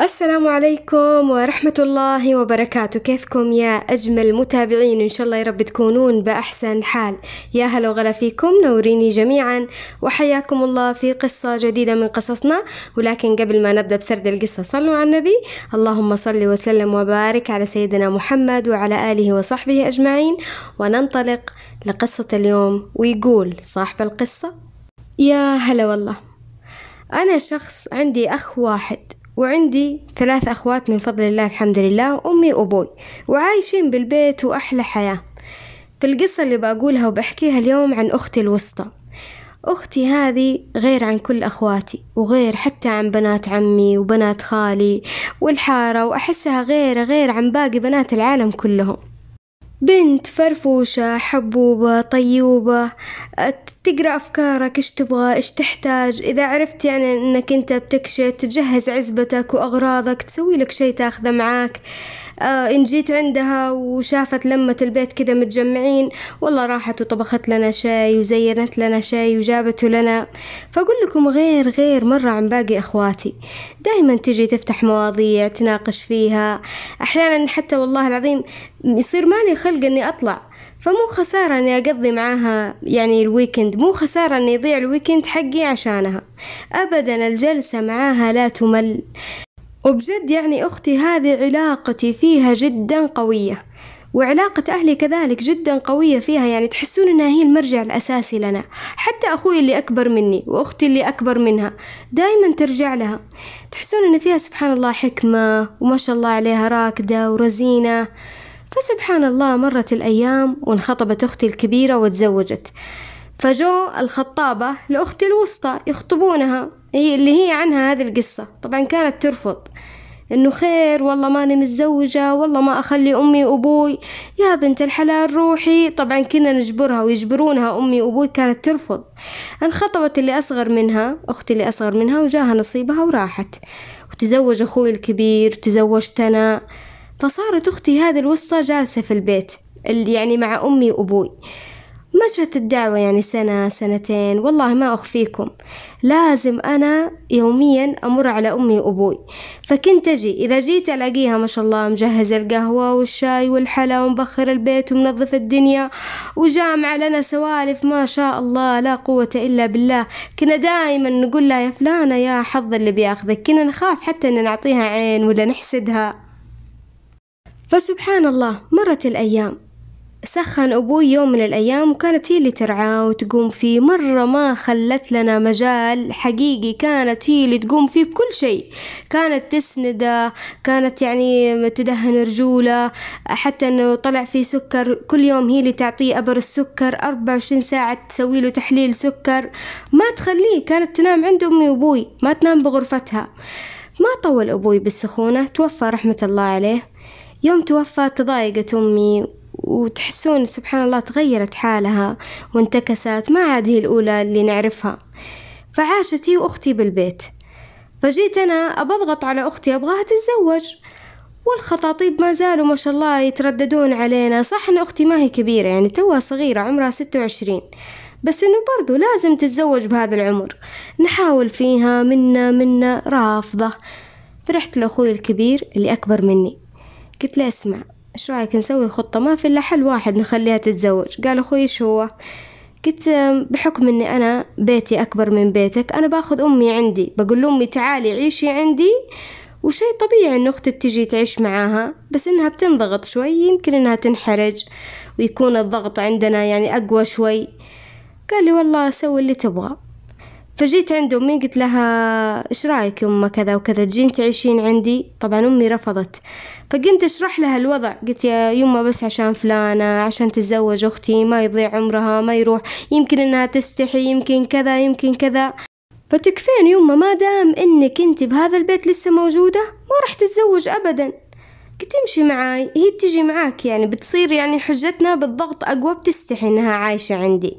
السلام عليكم ورحمة الله وبركاته. كيفكم يا أجمل متابعين؟ إن شاء الله يا رب تكونون بأحسن حال. يا هلا وغلا فيكم نوريني جميعا وحياكم الله في قصة جديدة من قصصنا. ولكن قبل ما نبدأ بسرد القصة صلوا على النبي. اللهم صل وسلم وبارك على سيدنا محمد وعلى آله وصحبه أجمعين. وننطلق لقصة اليوم ويقول صاحب القصة يا هلا والله أنا شخص عندي أخ واحد وعندي ثلاث أخوات من فضل الله الحمد لله أمي وأبوي وعايشين بالبيت وأحلى حياة. في القصة اللي بقولها وبحكيها اليوم عن أختي الوسطى. أختي هذه غير عن كل أخواتي وغير حتى عن بنات عمي وبنات خالي والحارة وأحسها غير غير عن باقي بنات العالم كلهم. بنت فرفوشة حبوبة طيوبة. تقرأ أفكارك إيش تبغى إيش تحتاج. إذا عرفت يعني إنك أنت بتكشت تجهز عزبتك وأغراضك تسوي لك شي تاخذه معاك. إن جيت عندها وشافت لمة البيت كده متجمعين والله راحت وطبخت لنا شاي وزينت لنا شاي وجابته لنا. فأقول لكم غير غير مرة عن باقي أخواتي. دايما تجي تفتح مواضيع تناقش فيها. أحيانا حتى والله العظيم يصير مالي خلق إني أطلع. فمو خسارة إني أقضي معاها يعني الويكند مو خسارة إني يضيع الويكند حقي عشانها. أبدا الجلسة معاها لا تمل. وبجد يعني أختي هذه علاقتي فيها جدا قوية وعلاقة أهلي كذلك جدا قوية فيها يعني تحسون إنها هي المرجع الأساسي لنا. حتى أخوي اللي أكبر مني وأختي اللي أكبر منها دايما ترجع لها. تحسون إن فيها سبحان الله حكمة وما شاء الله عليها راكدة ورزينة. فسبحان الله مرت الأيام وانخطبت أختي الكبيرة وتزوجت. فجو الخطابة لأختي الوسطى يخطبونها هي اللي هي عنها هذه القصة. طبعا كانت ترفض. إنه خير والله ماني متزوجة والله ما أخلي أمي وأبوي. يا بنت الحلال روحي. طبعا كنا نجبرها ويجبرونها أمي وأبوي كانت ترفض. انخطبت اللي أصغر منها أختي اللي أصغر منها وجاها نصيبها وراحت. وتزوج أخوي الكبير تزوجت أنا. فصارت أختي هذه الوسطى جالسة في البيت اللي يعني مع أمي وأبوي. مشت الدعوة يعني سنة سنتين والله ما أخفيكم. لازم أنا يوميا أمر على أمي وأبوي. فكنت أجي إذا جيت ألاقيها ما شاء الله مجهزة القهوة والشاي والحلا ومبخر البيت ومنظف الدنيا وجامعة لنا سوالف ما شاء الله لا قوة إلا بالله. كنا دائما نقول لها يا فلانة يا حظ اللي بياخذك. كنا نخاف حتى إن نعطيها عين ولا نحسدها. فسبحان الله مرت الأيام. سخن أبوي يوم من الأيام وكانت هي اللي ترعاه وتقوم فيه. مرة ما خلت لنا مجال حقيقي كانت هي اللي تقوم فيه بكل شيء. كانت تسندة كانت يعني تدهن رجولة حتى أنه طلع فيه سكر. كل يوم هي اللي تعطيه أبر السكر أربعة وعشرين ساعة تسوي له تحليل سكر. ما تخليه كانت تنام عند أمي وأبوي ما تنام بغرفتها. ما طول أبوي بالسخونة توفى رحمة الله عليه. يوم توفى تضايقت أمي. وتحسون سبحان الله تغيرت حالها وانتكست ما عاد هي الأولى اللي نعرفها. فعاشت هي وأختي بالبيت. فجيت أنا أبضغط على أختي أبغاها تتزوج. والخطاطيب ما زالوا ما شاء الله يترددون علينا. صح أن أختي ما هي كبيرة يعني توها صغيرة عمرها ستة وعشرين. بس إنه برضو لازم تتزوج بهذا العمر. نحاول فيها منا منا رافضة. فرحت لأخوي الكبير اللي أكبر مني. قلت له اسمع إيش رأيك نسوي خطة؟ ما في إلا حل واحد نخليها تتزوج. قال أخوي إيش هو؟ قلت بحكم إني أنا بيتي أكبر من بيتك أنا باخذ أمي عندي. بقول لأمي تعالي عيشي عندي. وشي طبيعي إن أختي بتجي تعيش معاها بس إنها بتنضغط شوي يمكن إنها تنحرج ويكون الضغط عندنا يعني أقوى شوي. قال لي والله سوي اللي تبغى. فجيت عند أمي قلت لها إيش رأيك يما كذا وكذا؟ تجين تعيشين عندي؟ طبعا أمي رفضت. فقمت أشرح لها الوضع. قلت يا يما بس عشان فلانة عشان تتزوج أختي ما يضيع عمرها ما يروح يمكن إنها تستحي يمكن كذا يمكن كذا. فتكفين يما ما دام إنك أنت بهذا البيت لسه موجودة ما راح تتزوج ابدا. قلت امشي معاي. هي بتجي معاك يعني بتصير يعني حجتنا بالضغط أقوى بتستحي إنها عايشة عندي.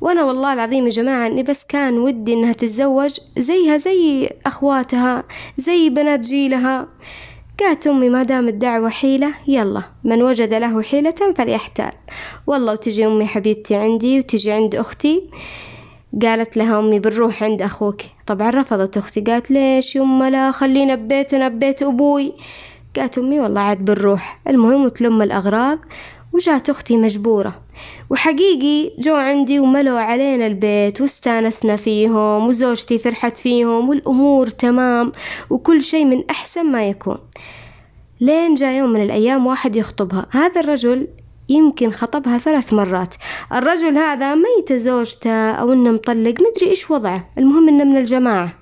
وأنا والله العظيم يا جماعة إني بس كان ودي إنها تتزوج زيها زي أخواتها زي بنات جيلها. قالت أمي ما دام الدعوة حيلة يلا. من وجد له حيلة فليحتال. والله وتجي أمي حبيبتي عندي وتجي عند أختي قالت لها أمي بنروح عند أخوك. طبعا رفضت أختي قالت ليش يما لا خلينا ببيتنا ببيت أبوي؟ قالت أمي والله عاد بنروح المهم وتلم الأغراض وجات أختي مجبورة. وحقيقي جو عندي وملوا علينا البيت واستانسنا فيهم وزوجتي فرحت فيهم والأمور تمام وكل شيء من أحسن ما يكون. لين جاء يوم من الأيام واحد يخطبها. هذا الرجل يمكن خطبها ثلاث مرات. الرجل هذا ميت زوجته أو إنه مطلق مدري إيش وضعه. المهم إنه من الجماعة.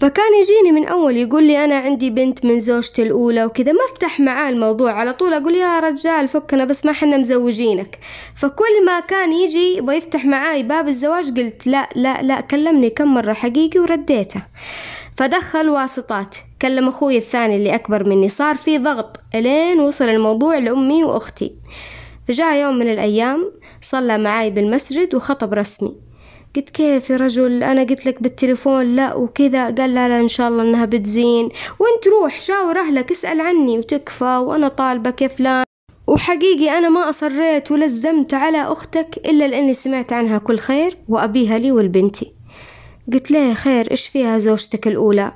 فكان يجيني من أول يقول لي أنا عندي بنت من زوجتي الأولى وكذا ما أفتح معاه الموضوع. على طول أقول يا رجال فكنا بس ما حنا مزوجينك. فكل ما كان يجي يبغى يفتح معاي باب الزواج قلت لا لا لا كلمني كم مرة حقيقي ورديته. فدخل واسطات. كلم أخوي الثاني اللي أكبر مني. صار في ضغط إلين وصل الموضوع لأمي وأختي. فجاء يوم من الأيام صلى معاي بالمسجد وخطب رسمي. قلت كيف يا رجل؟ أنا قلت لك بالتليفون لا وكذا. قال لا لا إن شاء الله إنها بتزين. وأنت روح شاور أهلك اسأل عني وتكفى وأنا طالبك يا فلان وحقيقي أنا ما أصريت ولزمت على أختك إلا لأني سمعت عنها كل خير وأبيها لي ولبنتي قلت ليه خير إيش فيها زوجتك الأولى؟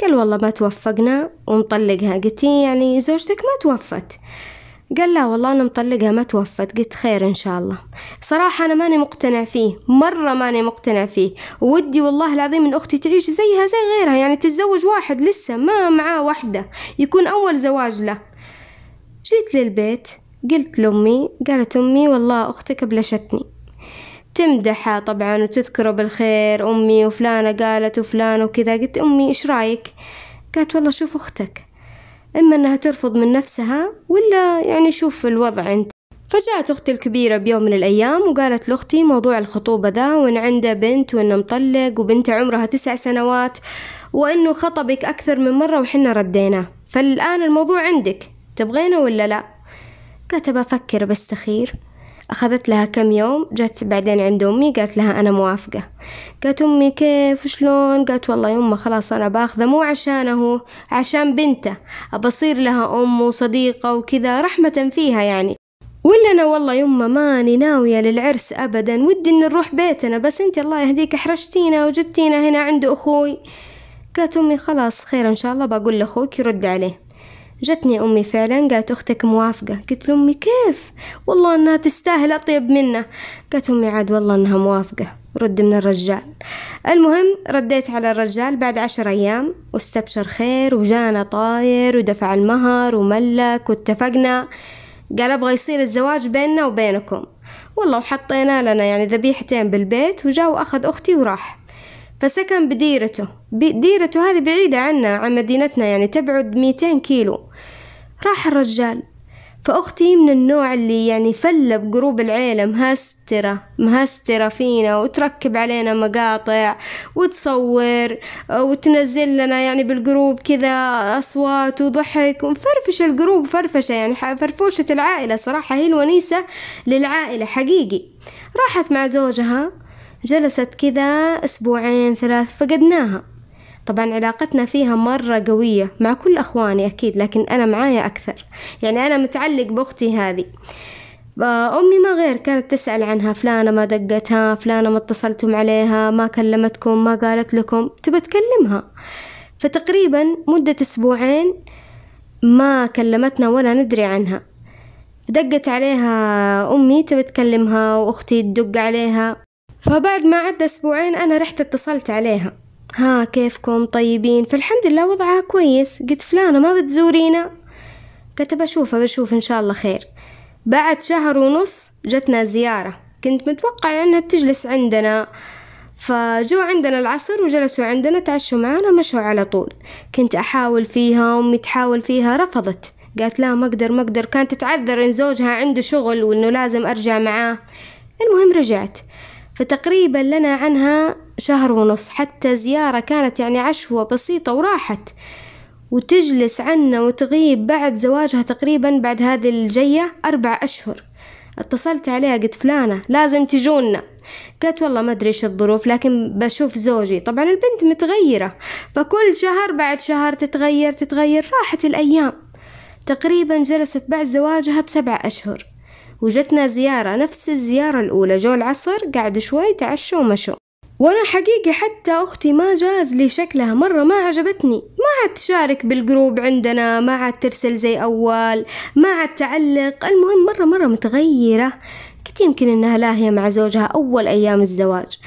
قال والله ما توفقنا ومطلقها قلت يعني زوجتك ما توفت. قال لا والله أنا مطلقها ما توفت قلت خير إن شاء الله. صراحة أنا ماني مقتنع فيه مرة ماني مقتنع فيه. ودي والله العظيم إن أختي تعيش زيها زي غيرها يعني تتزوج واحد لسه ما معاه واحدة يكون أول زواج له. جيت للبيت قلت لأمي قالت أمي والله أختك بلشتني. تمدحها طبعا وتذكره بالخير أمي وفلانة قالت وفلانة وكذا. قلت أمي إيش رأيك؟ قالت والله شوف أختك. إما إنها ترفض من نفسها ولا يعني شوف الوضع أنت. فجاءت أختي الكبيرة بيوم من الأيام وقالت لأختي موضوع الخطوبة ذا وإن عنده بنت وإنه مطلق وبنته عمرها تسع سنوات وإنه خطبك أكثر من مرة وحنا رديناه فالآن الموضوع عندك تبغينه ولا لا؟ قالت بفكر بستخير أخذت لها كم يوم جت بعدين عند أمي قالت لها أنا موافقة. قالت أمي كيف؟ وشلون قالت والله يمه خلاص أنا باخذة مو عشانه عشان بنته. أبصير لها أم وصديقة وكذا رحمة فيها يعني. ولا أنا والله يمه ماني ناوية للعرس أبدا ودي إن نروح بيتنا بس أنت الله يهديك أحرجتينا وجبتينا هنا عند أخوي. قالت أمي خلاص خير إن شاء الله بقول لأخوك يرد عليه. جتني أمي فعلا قالت أختك موافقة. قلت لأمي كيف؟ والله أنها تستاهل أطيب منه. قالت أمي عاد والله أنها موافقة. رد من الرجال. المهم رديت على الرجال بعد عشر أيام واستبشر خير وجانا طاير ودفع المهر وملك واتفقنا. قال أبغى يصير الزواج بيننا وبينكم. والله وحطينا لنا يعني ذبيحتين بالبيت وجا وأخذ أختي وراح. فسكن بديرته. ديرته هذه بعيدة عنا عن مدينتنا يعني تبعد ميتين كيلو. راح الرجال. فأختي من النوع اللي يعني فلة بقروب العيلة مهسترة مهسترة فينا وتركب علينا مقاطع وتصور وتنزل لنا يعني بالجروب كذا أصوات وضحك. ومفرفش الجروب فرفشة يعني فرفوشة العائلة صراحة. هي الونيسة للعائلة حقيقي. راحت مع زوجها. جلست كذا أسبوعين ثلاث فقدناها. طبعا علاقتنا فيها مرة قوية مع كل أخواني أكيد لكن أنا معايا أكثر. يعني أنا متعلق بأختي هذه. أمي ما غير كانت تسأل عنها فلانة ما دقتها فلانة ما اتصلتم عليها ما كلمتكم ما قالت لكم. تبى تكلمها. فتقريبا مدة أسبوعين ما كلمتنا ولا ندري عنها. دقت عليها أمي تبى تكلمها وأختي تدق عليها. فبعد ما عدى أسبوعين أنا رحت اتصلت عليها. ها كيفكم؟ طيبين؟ فالحمد لله وضعها كويس. قلت فلانة ما بتزورينا؟ قلت بشوفها بشوف إن شاء الله خير. بعد شهر ونص جتنا زيارة. كنت متوقع إنها بتجلس عندنا. فجو عندنا العصر وجلسوا عندنا تعشوا معانا مشوا على طول. كنت أحاول فيها وأمي تحاول فيها رفضت. قالت لا ما أقدر ما أقدر. كانت تعذر إن زوجها عنده شغل وإنه لازم أرجع معاه. المهم رجعت. فتقريبا لنا عنها شهر ونص. حتى زيارة كانت يعني عشوة بسيطة وراحت. وتجلس عنا وتغيب بعد زواجها تقريبا بعد هذه الجية أربع أشهر. اتصلت عليها قلت فلانة لازم تجونا. قالت والله ما أدري إيش الظروف لكن بشوف زوجي. طبعا البنت متغيرة فكل شهر بعد شهر تتغير تتغير راحت الأيام. تقريبا جلست بعد زواجها بسبع أشهر. وجتنا زيارة نفس الزيارة الأولى جو العصر قعد شوي تعشوا ومشوا. وأنا حقيقي حتى أختي ما جاز لي شكلها مرة ما عجبتني. ما عاد تشارك بال group عندنا ما عاد ترسل زي أول ما عاد تعلق. المهم مرة مرة متغيرة. كنت يمكن إنها لاهية مع زوجها أول أيام الزواج.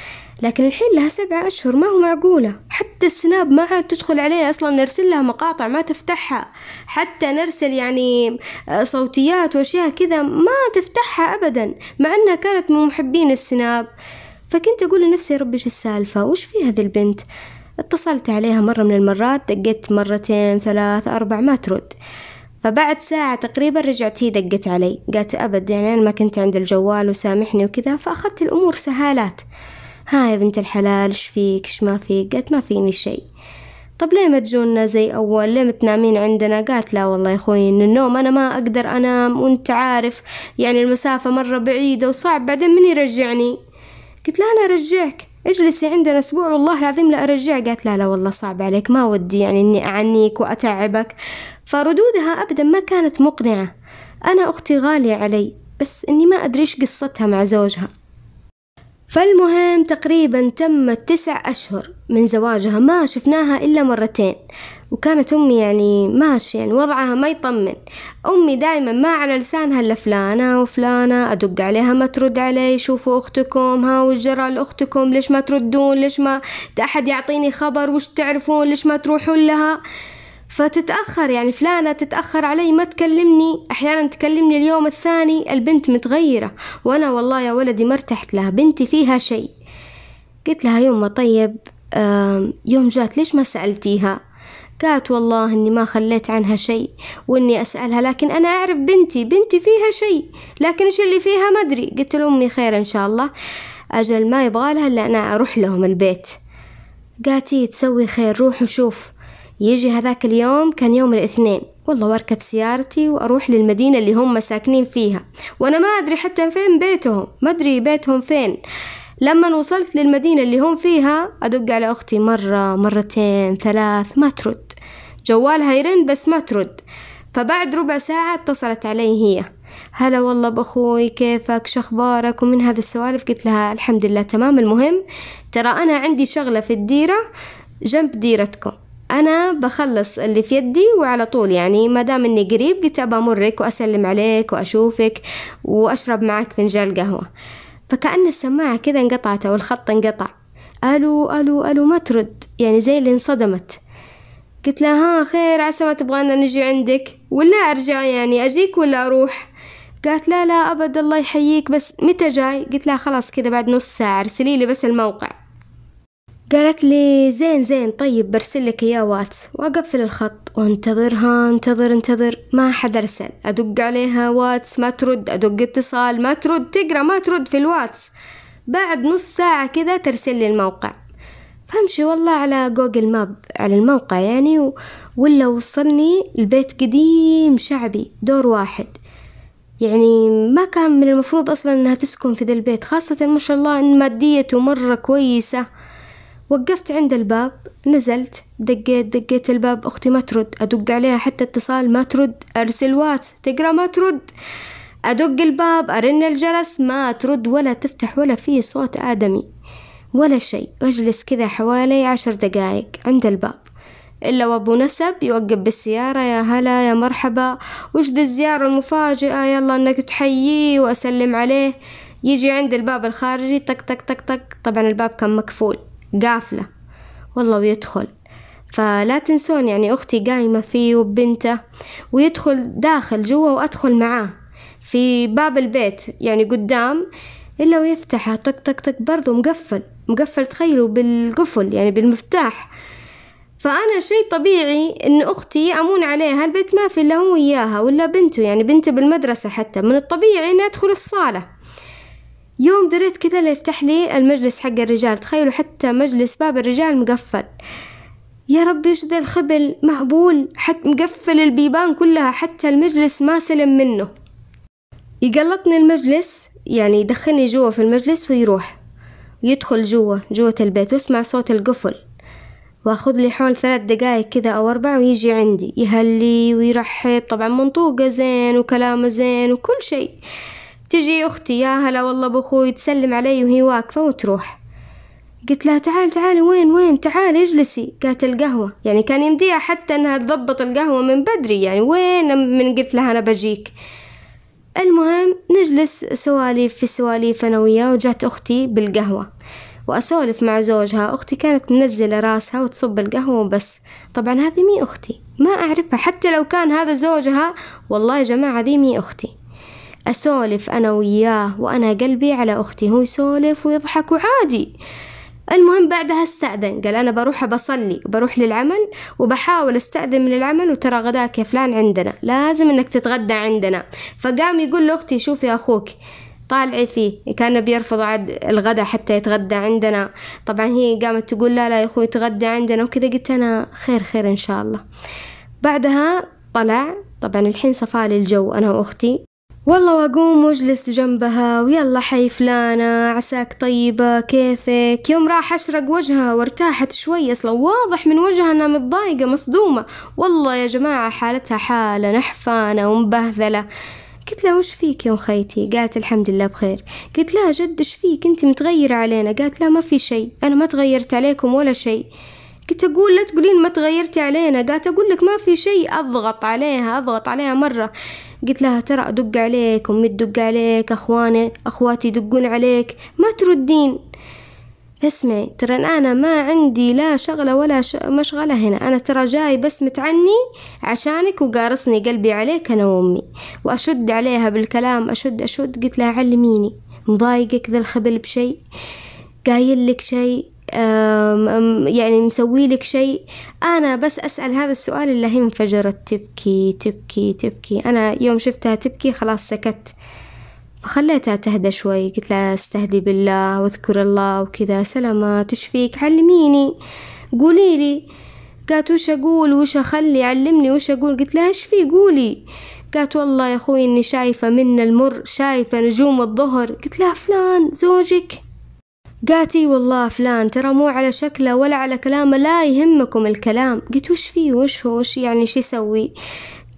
لكن الحين لها سبعة أشهر ما هو معقولة. حتى السناب ما عاد تدخل عليه أصلا نرسل لها مقاطع ما تفتحها. حتى نرسل يعني صوتيات وأشياء كذا ما تفتحها أبدا مع أنها كانت من محبين السناب. فكنت أقول لنفسي يا إيش السالفة؟ وش في هذه البنت؟ اتصلت عليها مرة من المرات دقيت مرتين ثلاث أربع ما ترد. فبعد ساعة تقريبا رجعت هي دقت علي. قالت أبد يعني أنا ما كنت عند الجوال وسامحني وكذا فأخذت الأمور سهالات. ها يا بنت الحلال إيش فيك؟ إيش ما فيك؟ قالت ما فيني شيء. طب ليه ما تجونا زي أول؟ ليه متنامين عندنا؟ قالت لا والله يا أخوي إن النوم أنا ما أقدر أنام وأنت عارف يعني المسافة مرة بعيدة وصعب بعدين من يرجعني؟ قلت لا أنا أرجعك. اجلسي عندنا أسبوع والله العظيم لا أرجع قالت لا لا والله صعب عليك ما ودي يعني إني أعنيك وأتعبك. فردودها أبدا ما كانت مقنعة. أنا أختي غالية علي بس إني ما أدري إيش قصتها مع زوجها. فالمهم تقريبا تمت تسع أشهر من زواجها ما شفناها إلا مرتين. وكانت أمي يعني ماشي يعني وضعها ما يطمن. أمي دايما ما على لسانها إلا فلانة وفلانة أدق عليها ما ترد علي شوفوا أختكم ها وش جرى لأختكم ليش ما تردون؟ ليش ما أحد يعطيني خبر؟ وش تعرفون؟ ليش ما تروحون لها؟ فتتأخر يعني فلانة تتأخر علي ما تكلمني. أحيانا تكلمني اليوم الثاني البنت متغيرة. وأنا والله يا ولدي ما ارتحت لها بنتي فيها شيء. قلت لها يوم طيب يوم جات ليش ما سألتيها؟ قالت والله إني ما خليت عنها شيء وإني أسألها لكن أنا أعرف بنتي بنتي فيها شيء لكن إيش اللي فيها؟ ما أدري. قلت لأمي خير إن شاء الله. أجل ما يبغى لها إلا أنا أروح لهم البيت. قالت تسوي خير روح وشوف. يجي هذاك اليوم كان يوم الاثنين. والله واركب سيارتي وأروح للمدينة اللي هم ساكنين فيها. وأنا ما أدري حتى فين بيتهم. ما أدري بيتهم فين. لما وصلت للمدينة اللي هم فيها أدق على أختي مرة مرتين ثلاث ما ترد. جوالها يرن بس ما ترد. فبعد ربع ساعة اتصلت علي هي. هلا والله بأخوي كيفك؟ شخبارك ومن هذا السوالف؟ قلت لها الحمد لله تمام المهم ترى أنا عندي شغلة في الديرة جنب ديرتكم. أنا بخلص اللي في يدي وعلى طول يعني ما دام إني قريب قلت أبى أمرك وأسلم عليك وأشوفك وأشرب معك فنجان قهوة. فكأن السماعة كذا انقطعت أو الخط انقطع. ألو ألو ألو ما ترد يعني زي اللي انصدمت. قلت لها ها خير عسى ما تبغانا نجي عندك. ولا أرجع يعني أجيك ولا أروح؟ قالت لا لا أبد الله يحييك بس متى جاي؟ قلت لها خلاص كذا بعد نص ساعة ارسلي لي بس الموقع. قالت لي زين زين طيب برسلك اياه واتس. وأقفل الخط وانتظرها انتظر انتظر. ما حد ارسل أدق عليها واتس ما ترد. أدق اتصال ما ترد. تقرأ ما ترد في الواتس. بعد نص ساعة كذا ترسل لي الموقع. فامشي والله على Google Map على الموقع يعني و... ولا وصلني البيت قديم شعبي دور واحد. يعني ما كان من المفروض أصلا إنها تسكن في ذا البيت خاصة ما شاء الله إن ماديته مرة كويسة. وقفت عند الباب نزلت دقيت دقيت الباب أختي ما ترد أدق عليها حتى اتصال ما ترد أرسل واتس تقرأ ما ترد. أدق الباب أرن الجرس ما ترد ولا تفتح ولا في صوت آدمي. ولا شيء أجلس كذا حوالي عشر دقايق عند الباب. إلا وأبو نسب يوقف بالسيارة يا هلا يا مرحبا. وش دي الزيارة المفاجئة؟ يلا إنك تحييه وأسلم عليه. يجي عند الباب الخارجي طق طق طق طق. طبعا الباب كان مقفول. قافلة. والله ويدخل. فلا تنسون يعني أختي قايمة فيه وبنته ويدخل داخل جوا وأدخل معاه في باب البيت يعني قدام إلا ويفتحها طق طق طق برضو مقفل. مقفل تخيلوا بالقفل يعني بالمفتاح. فأنا شي طبيعي إن أختي أمون عليها البيت ما في إلا هو وياها ولا بنته يعني بنته بالمدرسة حتى. من الطبيعي إني أدخل الصالة. يوم دريت كذا اللي يفتح لي المجلس حق الرجال. تخيلوا حتى مجلس باب الرجال مقفل. يا ربي إيش ذا الخبل؟ مهبول. حتى مقفل البيبان كلها. حتى المجلس ما سلم منه. يقلطني المجلس يعني يدخلني جوا في المجلس ويروح. يدخل جوا جوة البيت واسمع صوت القفل. وأخذ لي حول ثلاث دقايق كذا أو أربع ويجي عندي. يهلي ويرحب. طبعا منطوقة زين وكلامه زين وكل شيء. تجي أختي يا هلا والله بأخوي تسلم علي وهي واقفة وتروح قلت لها تعال تعالي وين وين؟ تعالي اجلسي. قالت القهوة. يعني كان يمديها حتى إنها تضبط القهوة من بدري يعني وين من قلت لها أنا بجيك. المهم نجلس سواليف في سواليف أنا وياه وجات أختي بالقهوة. وأسولف مع زوجها. أختي كانت منزلة راسها وتصب القهوة وبس. طبعا هذه مي أختي. ما أعرفها. حتى لو كان هذا زوجها والله يا جماعة دي مي أختي. أسولف أنا وياه وأنا قلبي على أختي هو يسولف ويضحك وعادي. المهم بعدها استأذن قال أنا بروح بصلي وبروح للعمل وبحاول أستأذن من العمل وترى غداك يا فلان عندنا لازم إنك تتغدى عندنا. فقام يقول لأختي شوفي أخوك طالعي فيه كان بيرفض عاد الغدا حتى يتغدى عندنا. طبعا هي قامت تقول لا لا يا أخوي يتغدى عندنا وكذا قلت أنا خير خير إن شاء الله. بعدها طلع طبعا الحين صفالي الجو أنا وأختي. والله واقوم واجلس جنبها. ويلا حي فلانة عساك طيبة كيفك؟ يوم راح أشرق وجهها وارتاحت شوي. أصلا واضح من وجهها إنها متضايقة مصدومة. والله يا جماعة حالتها حالة نحفانة ومبهذلة. قلت لها وش فيك يا خيتي قالت الحمد لله بخير. قلت لها جد إيش فيك؟ أنت متغيرة علينا. قالت لا ما في شيء. أنا ما تغيرت عليكم ولا شيء. قلت أقول لا تقولين ما تغيرتي علينا. قالت أقول لك ما في شيء أضغط عليها أضغط عليها مرة. قلت لها ترى أدق عليك أمي تدق عليك أخواني أخواتي يدقون عليك. ما تردين. اسمعي ترى أنا ما عندي لا شغلة ولا ش... مشغلة هنا. أنا ترى جاي بس متعني عشانك وقارصني قلبي عليك أنا وأمي. وأشد عليها بالكلام أشد أشد. قلت لها علميني. مضايقك ذا الخبل بشيء؟ قايل لك شيء؟ يعني مسوي لك شيء. أنا بس أسأل هذا السؤال إلا هي انفجرت تبكي تبكي تبكي. أنا يوم شفتها تبكي خلاص سكت. فخليتها تهدى شوي. قلت لها استهدي بالله واذكر الله وكذا. سلامات إيش فيك؟ علميني. قولي لي. قالت وش أقول وش أخلي؟ علمني وش أقول. قلت لها إيش في؟ قولي. قالت والله يا أخوي إني شايفة من المر شايفة نجوم الظهر. قلت لها فلان زوجك. قالت إي والله فلان ترى مو على شكله ولا على كلامه لا يهمكم الكلام. قلت وش فيه؟ وش هو؟ وش يعني شو يسوي؟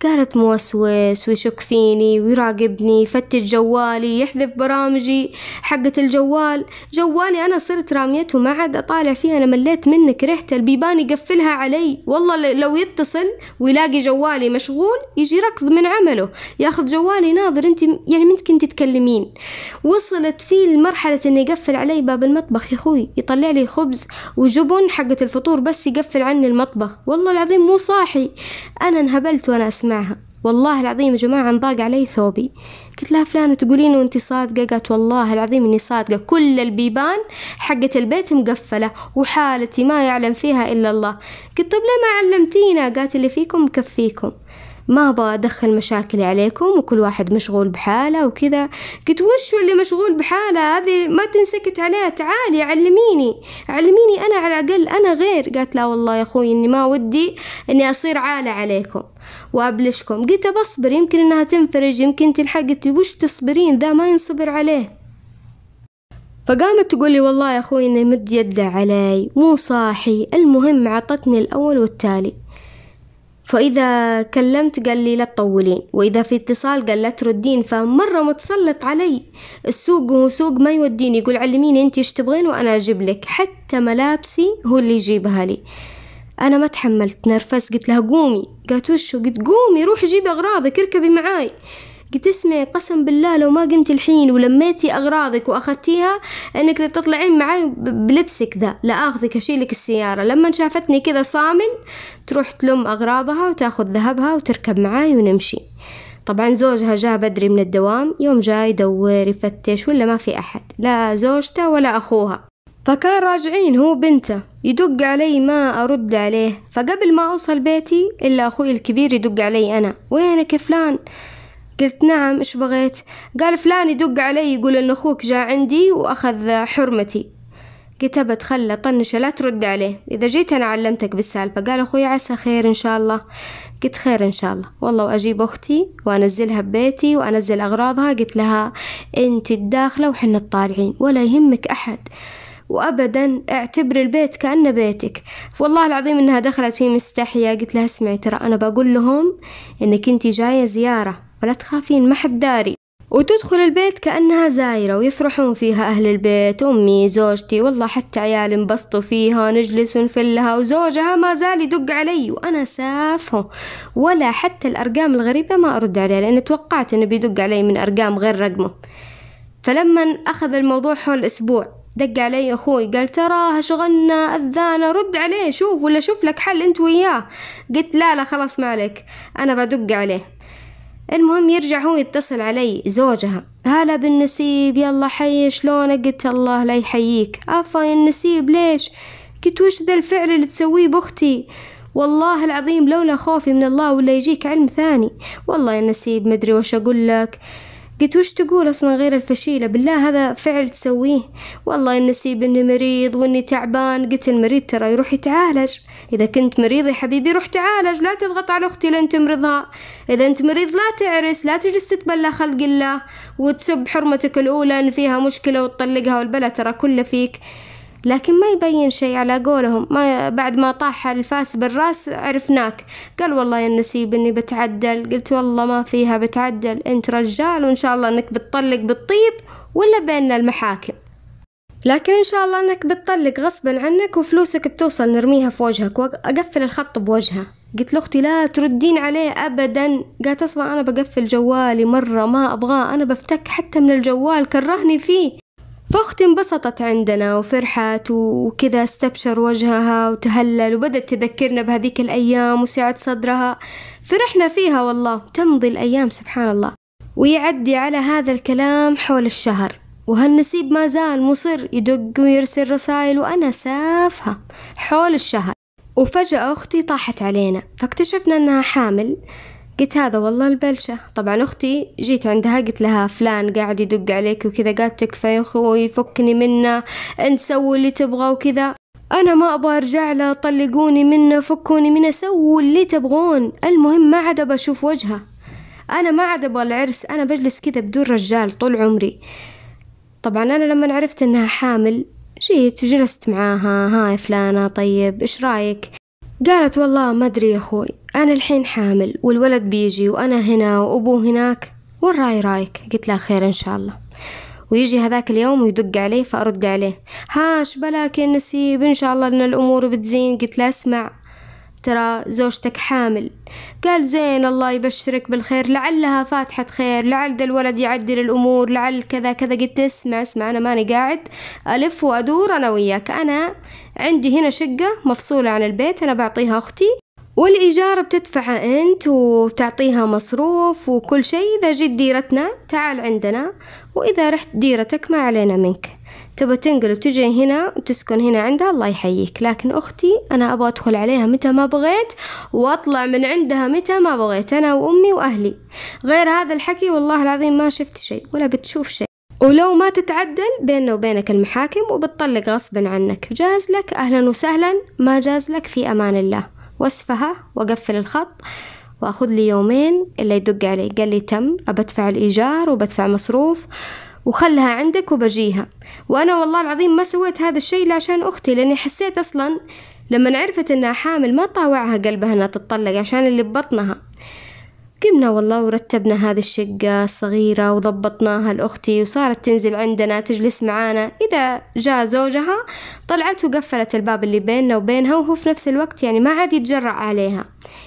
قالت موسوس ويشك فيني ويراقبني يفتش جوالي يحذف برامجي حقة الجوال. جوالي أنا صرت راميته ما عاد أطالع فيه أنا مليت منه كرهت البيبان يقفلها علي. والله لو يتصل ويلاقي جوالي مشغول يجي ركض من عمله. ياخذ جوالي ناظر انت يعني من كنت تتكلمين وصلت فيه لمرحلة إنه يقفل علي باب المطبخ. يا أخوي يطلع لي خبز وجبن حقة الفطور بس يقفل عني المطبخ. والله العظيم مو صاحي. أنا انهبلت وأنا أسمع. معها والله العظيم يا جماعة انضاق علي ثوبي. قلت لها فلانة تقولين وانتي صادقة؟ قالت والله العظيم إني صادقة. كل البيبان حقة البيت مقفلة وحالتي ما يعلم فيها إلا الله. قلت طيب ليه ما علمتينا؟ قالت اللي فيكم مكفيكم. ما أبغى أدخل مشاكلي عليكم وكل واحد مشغول بحاله وكذا. قلت وشو اللي مشغول بحاله؟ هذه ما تنسكت عليها. تعالي علميني. علميني أنا على الأقل. أنا غير. قالت لا والله يا أخوي إني ما ودي إني أصير عالة عليكم وأبلشكم. قلت بصبر يمكن إنها تنفرج. يمكن تلحق قلت وش تصبرين؟ ذا ما ينصبر عليه. فقامت تقولي والله يا أخوي إني مد يده علي. مو صاحي. المهم عطتني الأول والتالي. فإذا كلمت قال لي لا تطولين وإذا في اتصال قال لا تردين فمرة متسلط علي. السوق هو سوق ما يوديني يقول علميني أنت إيش تبغين وأنا أجيب لك. حتى ملابسي هو اللي يجيبها لي. أنا ما تحملت نرفزت قلت لها قومي. قالت وشو؟ قلت قومي روحي جيبي أغراضك اركبي معاي. قلت اسمعي قسم بالله لو ما قمت الحين ولميتي أغراضك وأخذتيها إنك تطلعين معي بلبسك ذا لا أخذك أشيلك السيارة. لما شافتني كذا صامل تروح تلم أغراضها وتأخذ ذهبها وتركب معاي ونمشي. طبعا زوجها جاء بدري من الدوام يوم جاي يدور يفتش ولا ما في أحد لا زوجته ولا أخوها. فكان راجعين هو بنته يدق علي ما أرد عليه. فقبل ما أوصل بيتي إلا أخوي الكبير يدق علي أنا. وينك فلان؟ قلت نعم إيش بغيت؟ قال فلان يدق علي يقول إن أخوك جاء عندي وأخذ حرمتي. قلت أبد خله طنشه لا ترد عليه. إذا جيت أنا علمتك بالسالفة. قال أخوي عسى خير إن شاء الله. قلت خير إن شاء الله. والله وأجيب أختي وأنزلها ببيتي وأنزل أغراضها. قلت لها أنت الداخلة وحنا الطالعين ولا يهمك أحد. وابدا اعتبر البيت كانه بيتك. والله العظيم إنها دخلت في مستحيه قلت لها اسمعي ترى أنا بقول لهم إنك أنت جاية زيارة. ولا تخافين ما حد داري. وتدخل البيت كأنها زايرة ويفرحون فيها أهل البيت. أمي زوجتي والله حتى عيالي انبسطوا فيها نجلس ونفلها وزوجها ما زال يدق علي وأنا سافه ولا حتى الأرقام الغريبة ما أرد عليها لأن توقعت إنه بيدق علي من أرقام غير رقمه. فلما أخذ الموضوع حول أسبوع دق علي أخوي قال تراها شغلنا أذانة رد عليه شوف ولا شوف لك حل أنت وياه. قلت لا لا خلاص ما عليك أنا بدق عليه. المهم يرجع هو يتصل علي زوجها. هلا بالنسيب يلا حي شلونك؟ قلت الله لا يحييك. عفا يا النسيب ليش؟ قلت وش ذا الفعل اللي تسويه بأختي؟ والله العظيم لولا خوفي من الله ولا يجيك علم ثاني. والله يا نسيب مدري وش أقول لك. قلت وش تقول أصلا غير الفشيلة؟ بالله هذا فعل تسويه. والله النسيب إني مريض وإني تعبان. قلت المريض ترى يروح يتعالج. إذا كنت مريض يا حبيبي روح تعالج. لا تضغط على أختي لين تمرضها. إذا أنت مريض لا تعرس لا تجلس تتبلى خلق الله. وتسب حرمتك الأولى إن فيها مشكلة وتطلقها والبلا ترى كله فيك. لكن ما يبين شيء على قولهم. ما بعد ما طاح الفاس بالراس عرفناك. قال والله يا النسيب إني بتعدل. قلت والله ما فيها بتعدل. أنت رجال وإن شاء الله إنك بتطلق بالطيب ولا بيننا المحاكم. لكن إن شاء الله إنك بتطلق غصبا عنك وفلوسك بتوصل نرميها في وجهك وأقفل الخط بوجهها. قلت لأختي لا تردين عليه ابدا. قالت أصلا أنا بقفل جوالي مرة ما أبغاه. أنا بفتك حتى من الجوال كرهني فيه. فأختي انبسطت عندنا وفرحت وكذا استبشر وجهها وتهلل وبدت تذكرنا بهذيك الأيام وسعة صدرها. فرحنا فيها والله تمضي الأيام سبحان الله. ويعدي على هذا الكلام حول الشهر. وهالنسيب ما زال مصر يدق ويرسل رسائل وأنا سافهة حول الشهر. وفجأة أختي طاحت علينا فاكتشفنا أنها حامل. قلت هذا والله البلشة. طبعا أختي جيت عندها قلت لها فلان قاعد يدق عليك وكذا. قالت تكفى يا أخوي فكني منه أنت سووا اللي تبغى وكذا. أنا ما أبغى أرجع له طلقوني منه فكوني منه سووا اللي تبغون. المهم ما عاد أبغى أشوف وجهه. أنا ما عاد أبغى العرس أنا بجلس كذا بدون رجال طول عمري. طبعا أنا لما عرفت إنها حامل جيت جلست معاها. هاي فلانة طيب إيش رأيك؟ قالت والله ما أدري يا أخوي أنا الحين حامل والولد بيجي وأنا هنا وأبوه هناك وين راي رايك؟ قلت له خير إن شاء الله. ويجي هذاك اليوم ويدق عليه فأرد عليه هاش بلاك يا نسيب إن شاء الله إن الأمور بتزين. قلت له اسمع ترى زوجتك حامل. قال زين الله يبشرك بالخير لعلها فاتحة خير لعل ذا الولد يعدل الأمور لعل كذا كذا. قلت اسمع اسمع أنا ماني قاعد ألف وأدور أنا وياك أنا عندي هنا شقة مفصولة عن البيت أنا بعطيها أختي. والإيجار بتدفعها أنت وتعطيها مصروف وكل شيء. إذا جيت ديرتنا تعال عندنا. وإذا رحت ديرتك ما علينا منك. تبغى تنقل وتجي هنا وتسكن هنا عندها الله يحييك. لكن أختي أنا أبغى أدخل عليها متى ما بغيت وأطلع من عندها متى ما بغيت أنا وأمي وأهلي. غير هذا الحكي والله العظيم ما شفت شيء ولا بتشوف شيء. ولو ما تتعدل بيننا وبينك المحاكم وبتطلق غصبا عنك. جاز لك أهلا وسهلا. ما جاز لك في أمان الله. واسفها وأقفل الخط وأخذ لي يومين إلا يدق علي. قال لي تم. أبدفع الإيجار وبدفع مصروف وخلها عندك وبجيها. وأنا والله العظيم ما سويت هذا الشيء عشان أختي لأني حسيت أصلا لما عرفت إنها حامل ما طاوعها قلبها إنها تتطلق عشان اللي ببطنها. قمنا والله ورتبنا هذه الشقة الصغيرة وضبطناها لأختي وصارت تنزل عندنا تجلس معانا. إذا جاء زوجها طلعت وقفلت الباب اللي بيننا وبينها وهو في نفس الوقت يعني ما عاد يتجرأ عليها.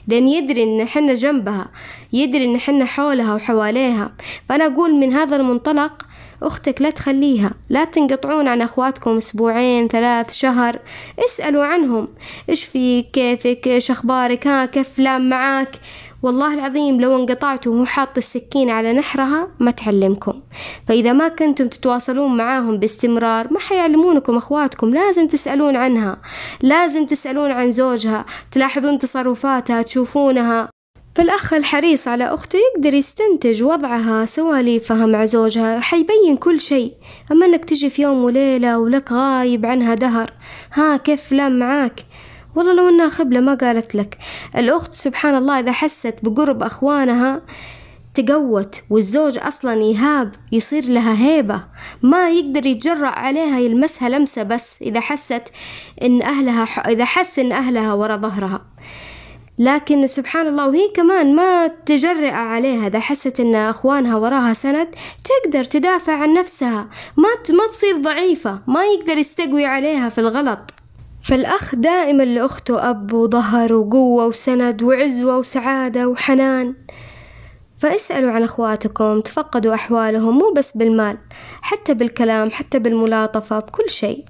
لأن يدري إن حنا جنبها يدري إن حنا حولها وحواليها. فأنا أقول من هذا المنطلق أختك لا تخليها. لا تنقطعون عن أخواتكم أسبوعين ثلاث شهر. اسألوا عنهم. إيش في كيفك؟ إيش أخبارك؟ ها كيف فلان معاك؟ والله العظيم لو انقطعتوا وهو حاط السكين على نحرها ما تعلمكم. فإذا ما كنتم تتواصلون معاهم باستمرار ما حيعلمونكم أخواتكم لازم تسألون عنها لازم تسألون عن زوجها تلاحظون تصرفاتها تشوفونها. فالأخ الحريص على أخته يقدر يستنتج وضعها سواليفها مع زوجها حيبين كل شيء. أما أنك تجي في يوم وليلة ولك غايب عنها دهر ها كيف فلان معاك؟ والله لو إنها خبلة ما قالت لك. الأخت سبحان الله إذا حست بقرب أخوانها تقوت والزوج أصلا يهاب يصير لها هيبة ما يقدر يتجرأ عليها يلمسها لمسة بس إذا حست إن أهلها ح... إذا حس إن أهلها ورا ظهرها. لكن سبحان الله وهي كمان ما تجرأ عليها إذا حست إن أخوانها وراها سند تقدر تدافع عن نفسها ما ما تصير ضعيفة ما يقدر يستقوي عليها في الغلط. فالأخ دائما لأخته أب وظهر وقوة وسند وعزوة وسعادة وحنان. فاسألوا عن أخواتكم تفقدوا أحوالهم مو بس بالمال حتى بالكلام حتى بالملاطفة بكل شيء.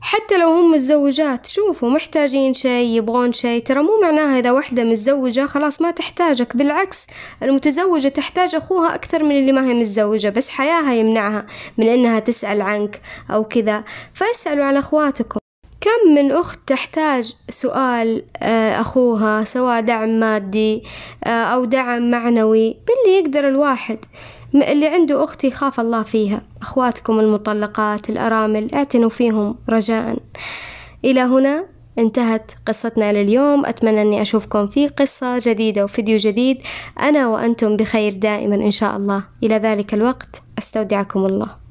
حتى لو هم متزوجات شوفوا محتاجين شي يبغون شي ترى مو معناها إذا واحدة متزوجة خلاص ما تحتاجك بالعكس المتزوجة تحتاج أخوها أكثر من اللي ما هي متزوجة بس حياها يمنعها من إنها تسأل عنك أو كذا. فاسألوا عن أخواتكم. كم من أخت تحتاج سؤال آه، أخوها سواء دعم مادي آه، أو دعم معنوي؟ باللي يقدر الواحد. اللي عنده أخت يخاف الله فيها. أخواتكم المطلقات الأرامل اعتنوا فيهم رجاء. إلى هنا انتهت قصتنا لليوم. أتمنى أني أشوفكم في قصة جديدة وفيديو جديد. أنا وأنتم بخير دائما إن شاء الله. إلى ذلك الوقت أستودعكم الله.